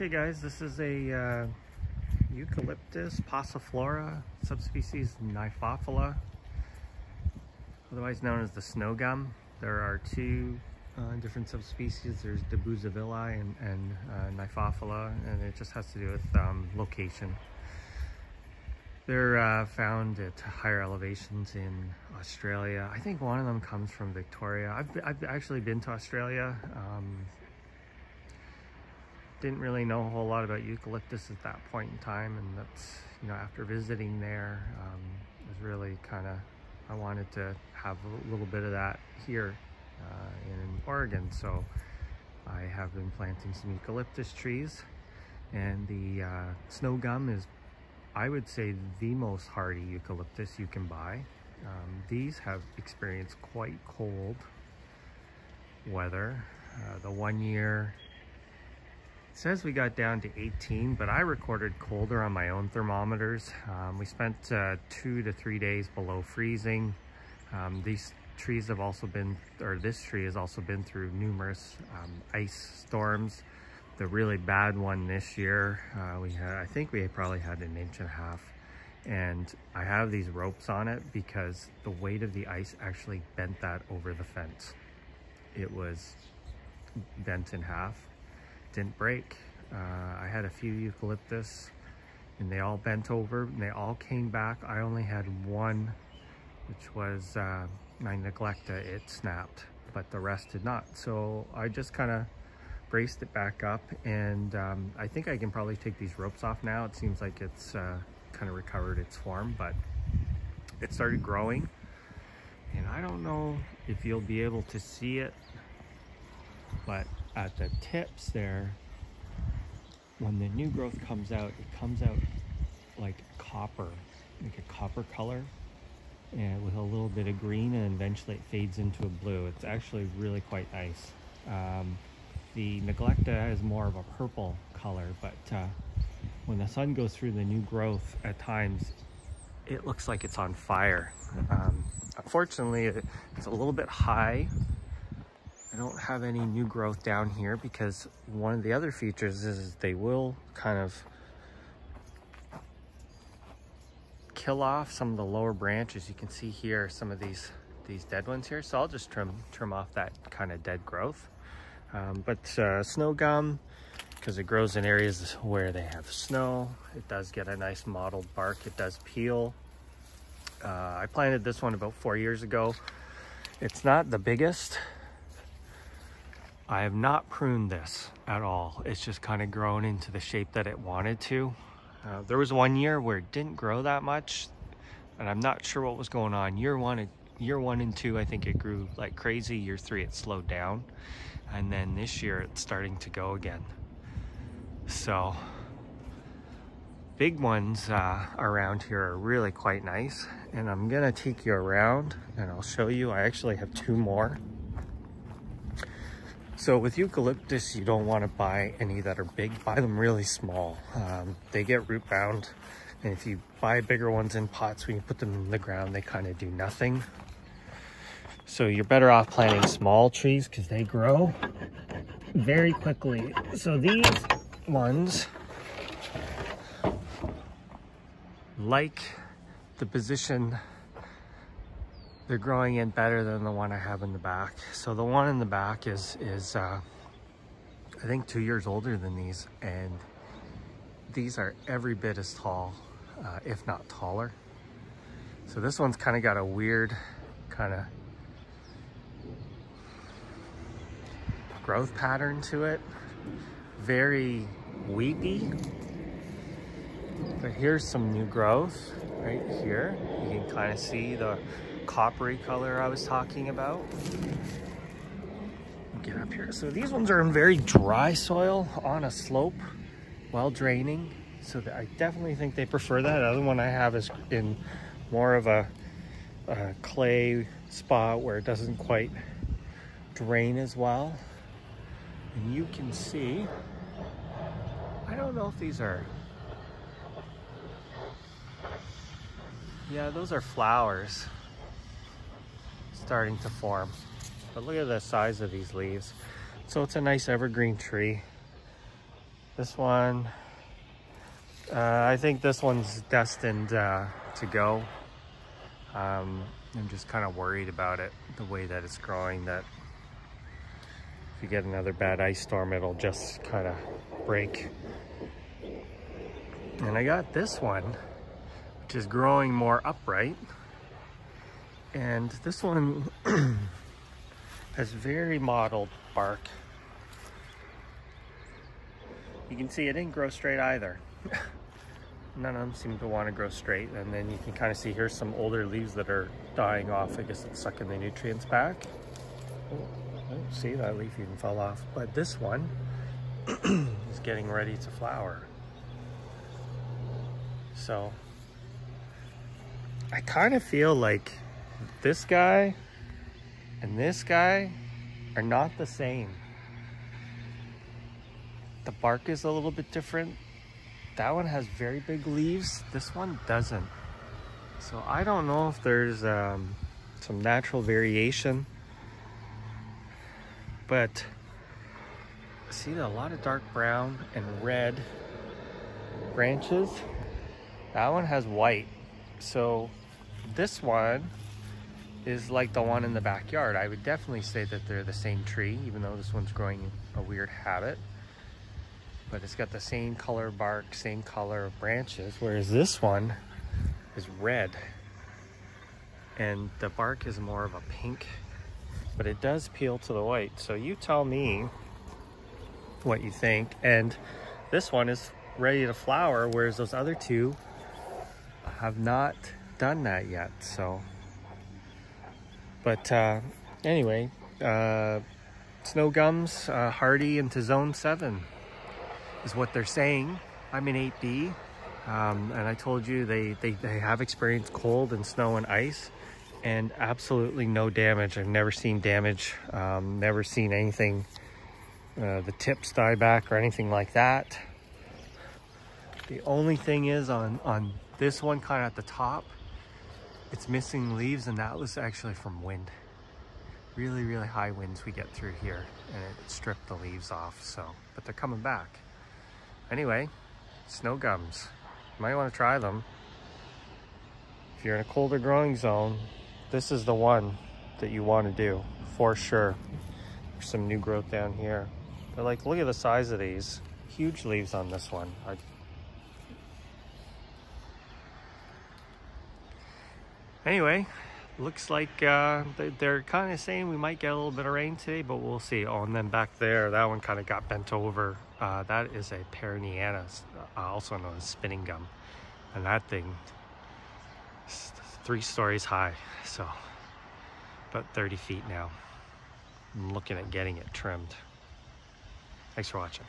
Okay guys, this is a uh, Eucalyptus pauciflora, subspecies Niphophila, otherwise known as the snow gum. There are two uh, different subspecies. There's Debeuzevillei and, and uh, Niphophila, and it just has to do with um, location. They're uh, found at higher elevations in Australia. I think one of them comes from Victoria. I've, I've actually been to Australia. Um, didn't really know a whole lot about eucalyptus at that point in time and that's you know after visiting there um, was really kind of I wanted to have a little bit of that here uh, in Oregon. So I have been planting some eucalyptus trees and the uh, snow gum is I would say the most hardy eucalyptus you can buy. Um, these have experienced quite cold weather. Uh, the one year says we got down to 18, but I recorded colder on my own thermometers. Um, we spent uh, two to three days below freezing. Um, these trees have also been, or this tree has also been through numerous um, ice storms. The really bad one this year, uh, we had, I think we probably had an inch and a half. And I have these ropes on it because the weight of the ice actually bent that over the fence. It was bent in half didn't break. Uh, I had a few eucalyptus and they all bent over and they all came back. I only had one, which was uh, my neglecta, it snapped, but the rest did not. So I just kind of braced it back up and um, I think I can probably take these ropes off now. It seems like it's uh, kind of recovered its form, but it started growing and I don't know if you'll be able to see it, but at the tips there, when the new growth comes out, it comes out like copper, like a copper color, and with a little bit of green, and eventually it fades into a blue. It's actually really quite nice. Um, the Neglecta is more of a purple color, but uh, when the sun goes through the new growth, at times it looks like it's on fire. Um, unfortunately, it's a little bit high I don't have any new growth down here because one of the other features is they will kind of kill off some of the lower branches. You can see here some of these these dead ones here. So I'll just trim trim off that kind of dead growth. Um, but uh, snow gum, because it grows in areas where they have snow, it does get a nice mottled bark. It does peel. Uh, I planted this one about four years ago. It's not the biggest, I have not pruned this at all. It's just kind of grown into the shape that it wanted to. Uh, there was one year where it didn't grow that much and I'm not sure what was going on. Year one, year one and two, I think it grew like crazy. Year three, it slowed down. And then this year it's starting to go again. So big ones uh, around here are really quite nice. And I'm gonna take you around and I'll show you. I actually have two more. So with eucalyptus, you don't want to buy any that are big. Buy them really small. Um, they get root bound. And if you buy bigger ones in pots, when you put them in the ground, they kind of do nothing. So you're better off planting small trees because they grow very quickly. So these ones, like the position they're growing in better than the one I have in the back. So the one in the back is, is uh, I think two years older than these and these are every bit as tall, uh, if not taller. So this one's kind of got a weird kind of growth pattern to it. Very weepy. But here's some new growth right here. You can kind of see the coppery color I was talking about. Get up here. So these ones are in very dry soil on a slope, well draining. So I definitely think they prefer that. The other one I have is in more of a, a clay spot where it doesn't quite drain as well. And you can see, I don't know if these are, yeah, those are flowers starting to form. But look at the size of these leaves. So it's a nice evergreen tree. This one, uh, I think this one's destined uh, to go. Um, I'm just kind of worried about it, the way that it's growing, that if you get another bad ice storm, it'll just kind of break. And I got this one, which is growing more upright. And this one has very mottled bark. You can see it didn't grow straight either. None of them seem to want to grow straight. And then you can kind of see here's some older leaves that are dying off. I guess it's sucking the nutrients back. Oh, oh see, that leaf even fell off. But this one is getting ready to flower. So I kind of feel like this guy and this guy are not the same. The bark is a little bit different. That one has very big leaves. This one doesn't. So I don't know if there's um, some natural variation. But see a lot of dark brown and red branches. That one has white. So this one is like the one in the backyard. I would definitely say that they're the same tree, even though this one's growing a weird habit. But it's got the same color bark, same color of branches, whereas this one is red. And the bark is more of a pink, but it does peel to the white. So you tell me what you think. And this one is ready to flower, whereas those other two have not done that yet. So but uh, anyway, uh, snow gums uh, hardy into zone 7 is what they're saying. I'm in 8B um, and I told you they, they, they have experienced cold and snow and ice and absolutely no damage. I've never seen damage, um, never seen anything, uh, the tips die back or anything like that. The only thing is on, on this one kind of at the top, it's missing leaves and that was actually from wind. Really, really high winds we get through here and it stripped the leaves off, so, but they're coming back. Anyway, snow gums. You might want to try them. If you're in a colder growing zone, this is the one that you want to do for sure. There's some new growth down here. But like, look at the size of these. Huge leaves on this one. I anyway, looks like uh, they're kind of saying we might get a little bit of rain today, but we'll see. Oh, and then back there, that one kind of got bent over. Uh, that is a Perriniana, uh, also known as spinning gum. And that thing is three stories high, so about 30 feet now. I'm looking at getting it trimmed. Thanks for watching.